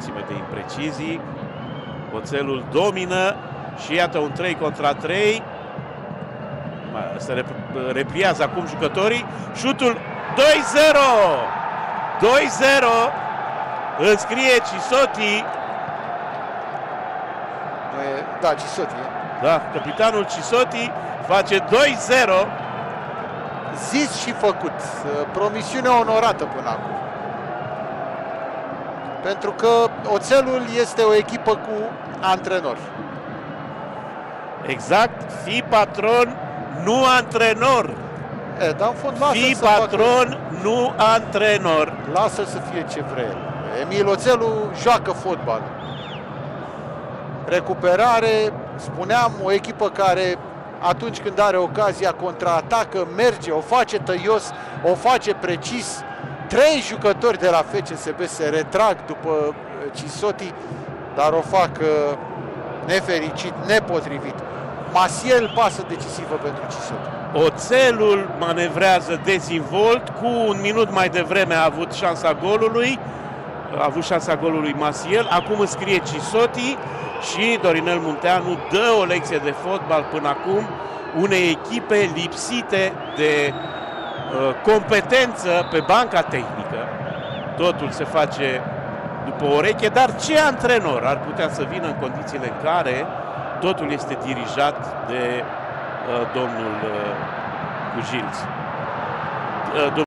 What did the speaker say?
mulțime de imprecizii. Oțelul domină și iată un 3 contra 3. Se repliază acum jucătorii. Șutul 2-0! 2-0! Înscrie Cisoti. Da, Cisoti. Da, capitanul Cisoti face 2-0. Zis și făcut. Promisiune onorată până acum. Pentru că Oțelul este o echipă cu antrenor. Exact, fi patron, nu antrenor. E, dar în fond lasă Fi să patron, facă... nu antrenor. Lasă să fie ce vrea el. Emil Oțelu joacă fotbal. Recuperare, spuneam, o echipă care atunci când are ocazia contraatacă, merge, o face tăios, o face precis. Trei jucători de la FCSB se retrag după Cisoti, dar o fac nefericit, nepotrivit. Masiel pasă decisivă pentru Cisoti. Oțelul manevrează dezinvolt, cu un minut mai devreme a avut șansa golului, a avut șansa golului Masiel, acum scrie Cisoti și Dorinel Munteanu dă o lecție de fotbal până acum unei echipe lipsite de uh, competență pe banca tehnică. Totul se face după o ureche, dar ce antrenor ar putea să vină în condițiile în care totul este dirijat de uh, domnul uh, Cujilț? Uh,